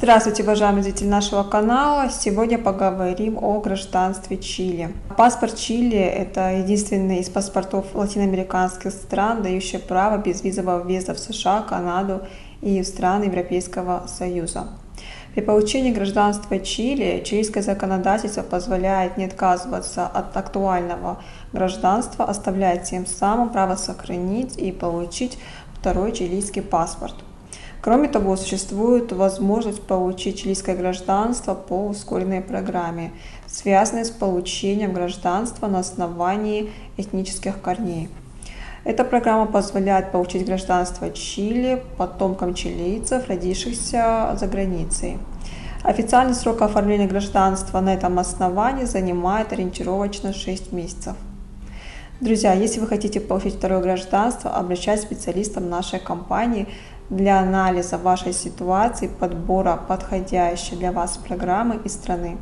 Здравствуйте, уважаемые зрители нашего канала. Сегодня поговорим о гражданстве Чили. Паспорт Чили – это единственный из паспортов латиноамериканских стран, дающий право безвизового въезда в США, Канаду и в страны Европейского Союза. При получении гражданства Чили чилийское законодательство позволяет не отказываться от актуального гражданства, оставляя тем самым право сохранить и получить второй чилийский паспорт. Кроме того, существует возможность получить чилийское гражданство по ускоренной программе, связанной с получением гражданства на основании этнических корней. Эта программа позволяет получить гражданство Чили потомкам чилийцев, родившихся за границей. Официальный срок оформления гражданства на этом основании занимает ориентировочно 6 месяцев. Друзья, если вы хотите получить второе гражданство, обращайтесь к специалистам нашей компании для анализа вашей ситуации, подбора подходящей для вас программы и страны.